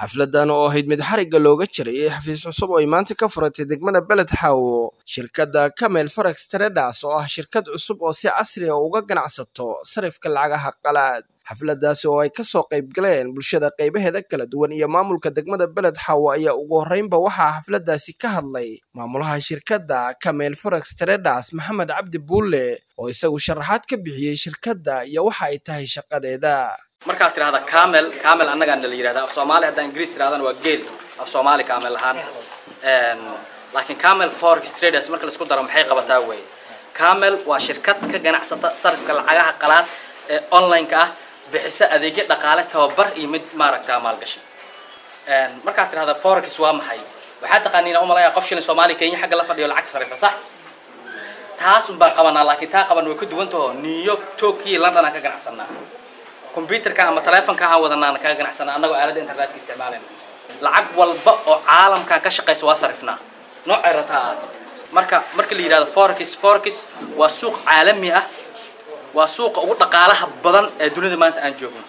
xafladan oo ahayd mid xarigga looga jirayay xafiis cusub oo ay maanta ka furatay degmada beled xaawo shirkadda camel forex traders oo ah shirkad cusub oo si casri a uga ganacsato sarifka lacagaha qalaad. Xafladaasi oo ay ka soo qayb galeen bulshada qaybaheeda kala duwan iyo maamulka degmada beled xaawo ayaa ugu horreynba waxaa xafladaasi ka hadlay maamulaha shirkadda camel forex traders maxamed cabdi buulle oo isagu sharaxaad ka bixiyey shirkadda iyo waxa ay tahay shaqadeeda markaad tidhahda camel camel annagaana la yidhahda af soomaali haddaan ingiriis tirahdana waa geel af soomaali camel ahaan. Laakiin camel forex traders marka la isku daro maxay qabataa weeye camel waa shirkad ka ganacsata sarifka lacagaha qalaad ee online-ka ah bixisa adeegyo dhaqaale tababar iyo mid maaragta maalgashi markaad tidhahda forex waa maxay? Waxaad taqaaniina umalaya qof shilin soomaaliya kenya xagga la fadhiyo lacag sarifa sax? Taas un baan qabanaa laakiin taa qaban way ka duwan taho new york tokyo london aan ka ganacsanaa combyuterka ama telefonka aan wadanaana kaga ganacsana annagoo aaladda internetka isticmaalayna lacag walba oo caalamkan ka shaqaysa waa sarifnaa noocay rata ahaate marka marka la yidhahdo forex forex waa suuq caalami ah. Waa suuqa ugu dhaqaalaha badan ee dunida maanta aan joogno.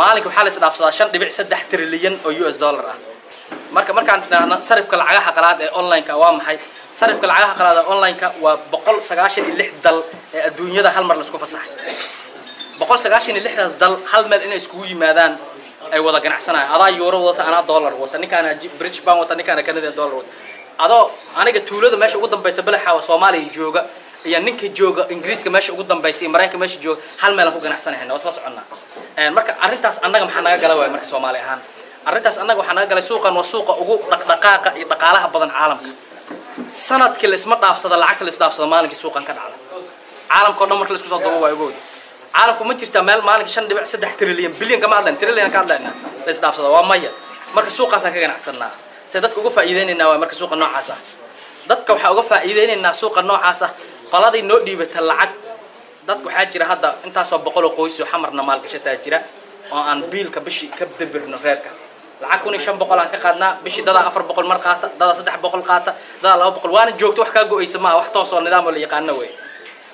Maalinka waxaa la isdhaafsadaa shan dhibic saddex trilyan oo u s dollar ah. Marka markaan idhaahno sarifka lacagaha qalaad ee online-ka waa maxay? Sarifka lacagaha qalaad ee online-ka waa boqol sagaashan boqol sagaashan iyo lixdaas dal hal meel inay iskugu yimaadaan ay wada ganacsanayaan. Adaa euro wata anaa dollar wata ninkaana british pound wata ninkaana canadian dollar wata. Adoo aniga tuulada meesha ugu dambaysa balaxa soomaaliya jooga iyo ninka jooga ingiriiska meesha ugu dambaysa iyo maraykanka meesha jooga hal meel aan ku ganacsanahayna waa isla soconnaa marka arrintaas annaga maxaa naga gala waay marka soomaali ahaan? Arrintaas annaga waxaa naga galay suuqan waa suuqa ugu dhaqdhaqaaqa iyo dhaqaalaha badan caalamka. Sanadkii la isma dhaafsada lacagta la isdhaafsado maalinkii suuqan ka dhacda. Caalamka o dhan marka la isku soo dubo waa ogood caalamku ma jirtaa meel maalinka shan dhibic saddex trilyan bilyan kama hadlayn trilyan ka hadlayna la isdhaafsado waa maya. Marka suuqaasaan ka ganacsanaa se dadka uga faa'iideynaynaa waa marka suuqa noocaas ah. Dadka waxaa uga faa'iideynaynaa suuqa noocaas ah. Qoladay noo dhiibata lacag. Dad waxaa jira hadda intaasoo boqol oo qoys oo xamarna maalgashataa jira oo aan biilka bishii ka dabirno reerka. Lacag kun iyo shan boqol aan ka qaadnaa bishii dadaa afar boqol mar qaata dadaa saddex boqol qaata dadaa laba boqol. Waana joogto wax kaa go'aysa maaha wax toos oo nidaam oo la yaqaano wey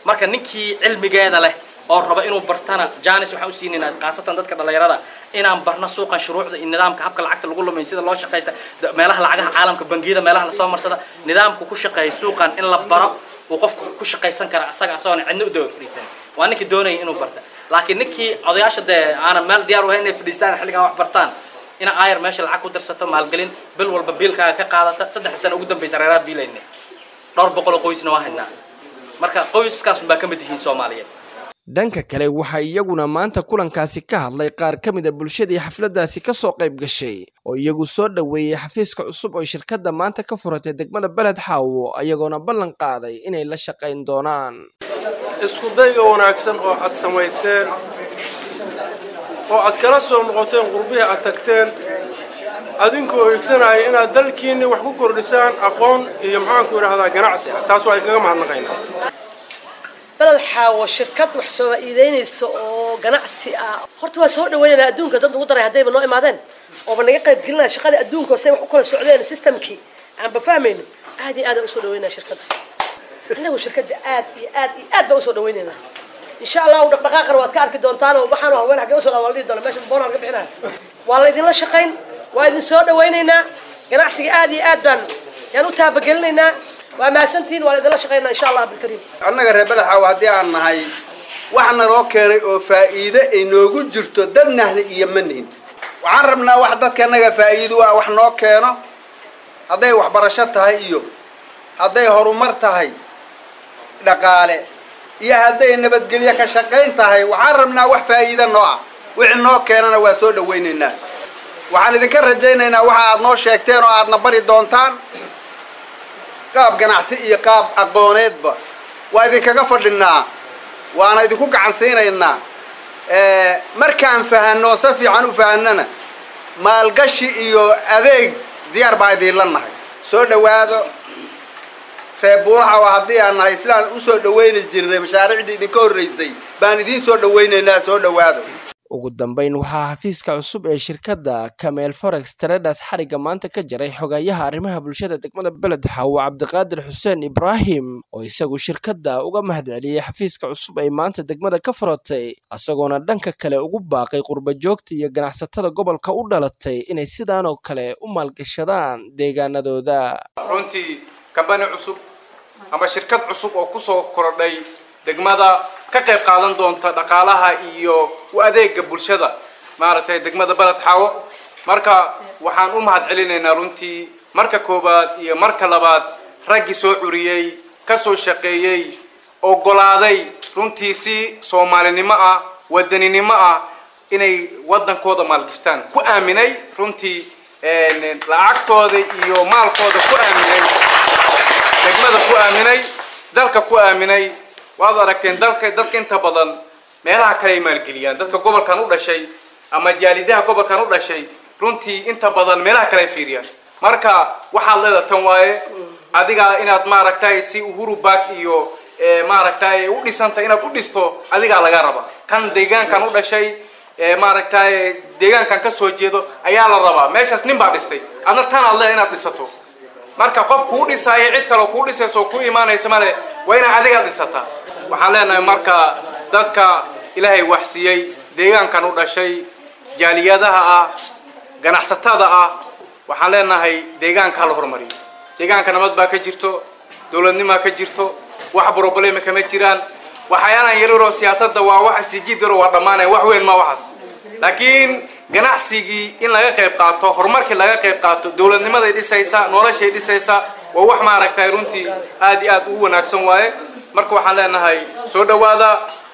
marka ninkii cilmigeeda leh oo raba inuu bartana janis waxaan usiinaynaa khaasatan dadka dhallinyarada inaan barno suuqan shuruucda iyo nidaamka habka lacagta lagu lumayn sida loo shaqaysta meelaha lacagaha caalamka bangiyada meelaha la soo marsada nidaamka ku shaqeeya suuqan in la baro uu qofku ku shaqaysan kara asaga asagoona cidna u daba fadhiisan. Waa ninkii doonaya inuu barta. Laakiin ninkii odayaasha dee aanan meel diyaar u ahayn inay fadhiistaan xilligan wax bartaan ina aayar meesha lacag ku dirsato maalgelin bil walba biilkaaga ka qaadata saddex sano ugu dambaysa reeraha biilayna dhowr boqol oo qoysna waa haynaa. Marka qoyskaas unbaa ka mid yihiin soomaaliyeed dhanka kale waxaa iyaguna maanta kulankaasi ka hadlay qaar ka mid a bulshadii xafladaasi ka soo qayb gashay oo iyagu soo dhoweeyey xafiiska cusub oo shirkadda maanta ka furatay degmada beled xaawo ayagoona ballan qaaday inay la shaqayn doonaan. Isku dayga wanaagsan oo aad samayseen oo aad kala soo noqoteen qurbihii aad tagteen. Adinkoo eegsanaya inaad dalkiinni wax ku kordhisaan aqoon iyo maxaanku idhahdaa ganacsi ah taas waa kaga mahadnaqaynaa beled xaawo shirkad wax soo faa'iideynaysa oo ganacsi ah horta waa soo dhaweynayna adduunka dad ugu daray haddayba noo imaadeen. Ooba naga qayb gelinaya shaqadii adduunka say wax u kala socdeen systemkii. Aanba fahmayno aad iyo aadaan u soo dhaweynaya shirkadda annagu shirkadda aad iyo aad iyo aad baan u soo dhaweynaynaa insha allahu dhaqdhaqaaqana waad ka arki doontaan oo waxaan haween xagee u soo dhaa waa la dhihi doona meesha boona laga bixinaya waa laydinla shaqayn waa idin soo dhaweynaynaa ganacsiga aad iyo aad baan yaan u taabagelinaynaa waa mahadsantihiin waa laydinla shaqaynaa insha allah bilkariim annaga reer badaxaaw haddii aan nahay wax naloo keenay oo faa'iide ay noogu jirto dad nahda iyo ma nihin. Waxaan rabnaa wax dadka annaga faa'iido ah wax noo keeno hadday waxbarasho tahay iyo hadday horumar tahay dhaqaale iyo hadday nabadgelyo ka shaqayn tahay waxaan rabnaa wax faa'iide noo ah. Wixii noo keenana waa soo dhawaynaynaa waxaan idinka rajaynaynaa waxa aad noo sheegteen oo aadna bari doontaan qaab ganacsi iyo qaab aqooneedba. Waa idinkaga fadhinaa waana idinku gacansiinaynaa markaan fahanno si fiican u fahanana maalgashi iyo adeeg diyaar baa idiinla nahay. Soo dhowaado reer buuraxa haddii aan nahay sidaan u soo dhawayni jirnay mashaariicdii idinka horreysay baan idiin soo dhawaynaynaa soo dhowaado ugu dambeyn waxaa xafiiska cusub ee shirkadda camel forex traders xarigga maanta ka jaray xogayaha arrimaha bulshada degmada beled xaawo cabdiqaadir xuseen ibraahim oo isagu shirkadda uga mahadceliyey xafiiska cusub ay maanta degmada ka furatay isagoona dhanka kale ugu baaqay qurba joogta iyo ganacsatada gobolka u dhalatay inay sidaan oo kale u maalgashadaan deegaanadooda. Runtii kambani cusub ama shirkad cusub oo ku soo kordhay degmada ka qayb qaadan doonta dhaqaalaha iyo u adeega bulshada. Maaragtay degmada beled xaawo marka waxaan u mahad celinaynaa runtii marka koowaad iyo marka labaad raggii soo curiyey ka soo shaqeeyey ogolaaday runtii si soomaalinimo ah wadaninimo ah inay waddankooda maalgashtaan. Ku aaminay runtii lacagtooda iyo maalkooda ku aaminay. Degmada ku aaminay dalka ku aaminay waad aragteen dalka dadka inta badan meelaha kale ay maalgeliyaan. Dadka gobolkan u dhashay ama jaalidaha gobolkan u dhashay runtii inta badan meelaha kale ay fiiriyaan. Marka waxaad leedahay tan waaye adiga inaad maaragtay si uhuru baak iyo maaragtay u dhisanta inaad u dhisto adigaa laga raba kan deegaankan u dhashay maaragtay deegaankan ka soo jeedo ayaa la rabaa. Meeshaas nin baa dhistay. Adna tanaad leedahay inaad dhisato. Marka qof kuu dhisaayo cid kaleo kuu dhisayso ku imaanaysa male waa inaad adiga dhisataa waxaan leenahay marka dadka ilaahay waxsiiyey deegaankan u dhashay jaaliyadaha ah ganacsatada ah waxaan leenahay deegaanka hala horumariyo deegaanka nabad baa ka jirto dowladnimaa ka jirto wax broblema kama jiraan. Waxyaalaan yariroo siyaasadda waa wax isjiid waa dhammaanaya wax weyn ma waxaas. Laakiin ganacsigii in laga qayb qaato horumarkii laga qayb qaato dowladnimaday dhisaysaa noloshay dhisaysaa waa wax maaragtay runtii aad iyo aad u wanaagsan waaye marka waxaan leenahay soo dhawaada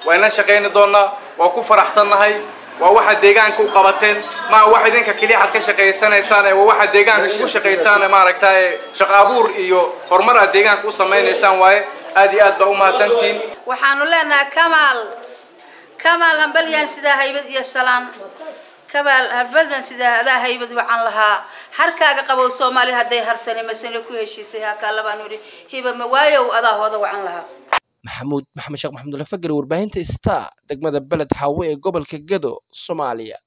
waa inla shaqayni doonaa waa ku faraxsannahay waa waxaad deegaanka u qabateen. Ma wax idinka keliya aad ka shaqaysanaysaan waa waxaad deegaanka ku shaqaysaan maaragtay shaqo abuur iyo horumar aad deegaanka u samaynaysaan waaye aad iyo aad baa u mahadsantihiin waxaanu leenahay kamaal kamaal hambalyan sidaa haybad iyo salaan. Kabaal hambalyan sidaa haybad wacan lahaa. Harkaaga qabow soomaali hadday harsani masane ku heshiisay haakaalabaanu idhi hiba mawaayow wacan lahaa maxamuud maxamed sheekh maxamudulla fagari warbaahinta star degmada beled xaawe ee gobolka gedo soomaaliya